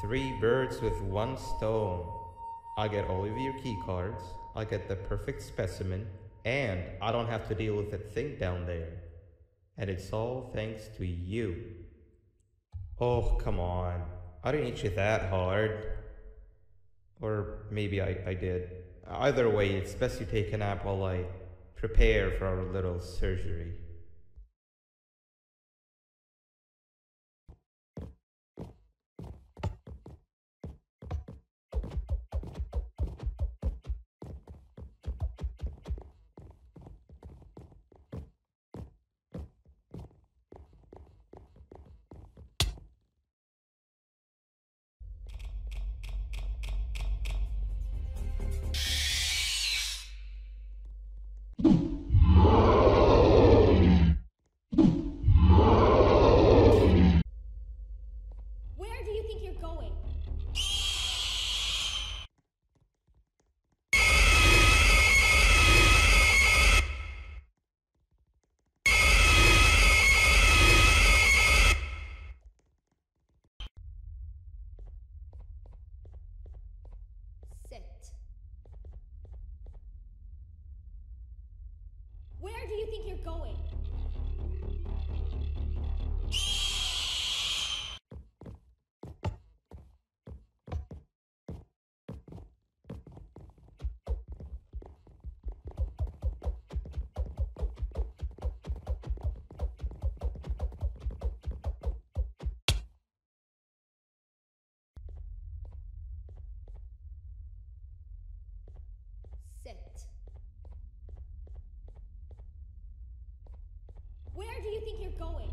Three birds with one stone. I get all of your key cards, I get the perfect specimen, and I don't have to deal with that thing down there. And it's all thanks to you. Oh, come on. I didn't hit you that hard. Or maybe I, I did. Either way, it's best you take a nap while I prepare for our little surgery. Going? going.